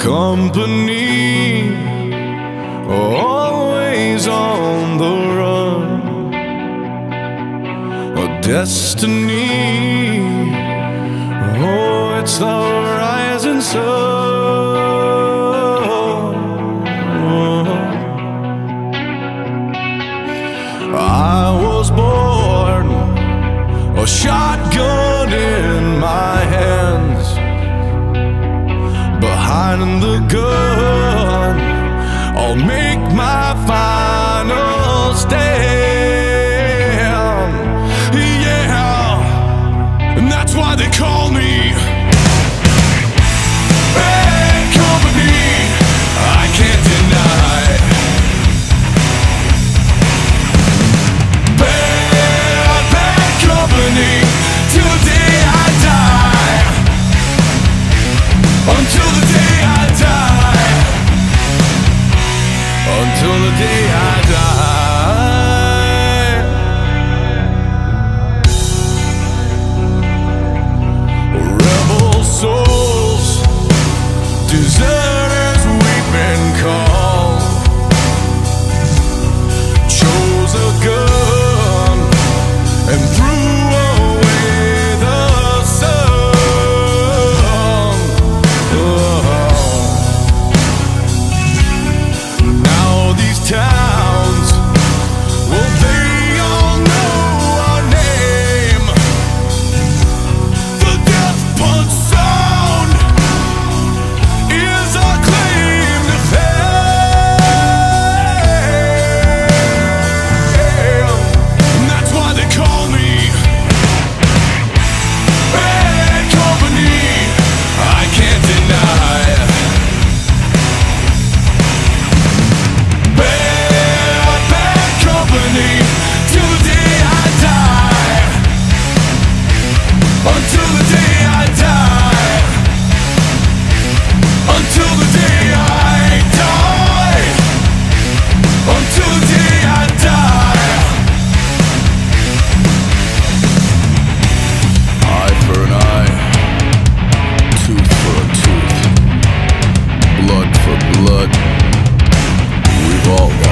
company always on the run. A destiny oh it's the rising sun. I was born a shot and the gun. I'll make. but we've all got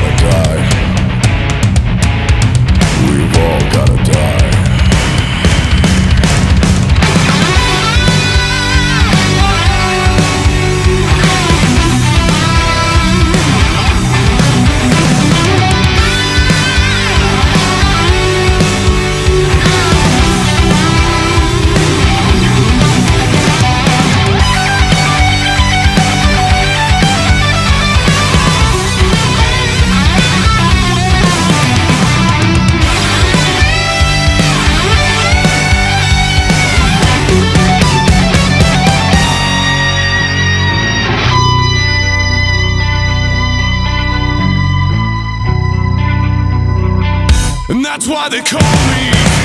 why they call me.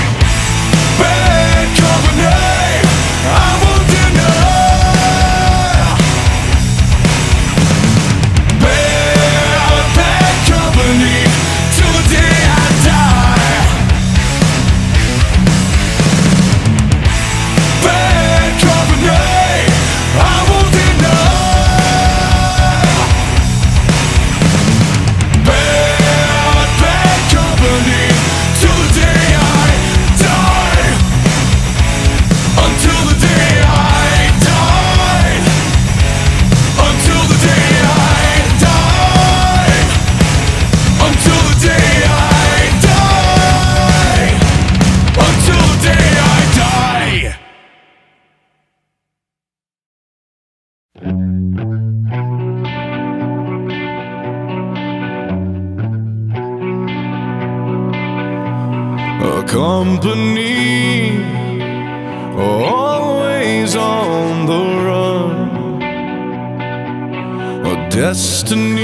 Company Always on the run. A destiny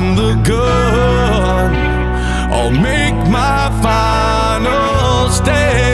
and the gun. I'll make my final stand.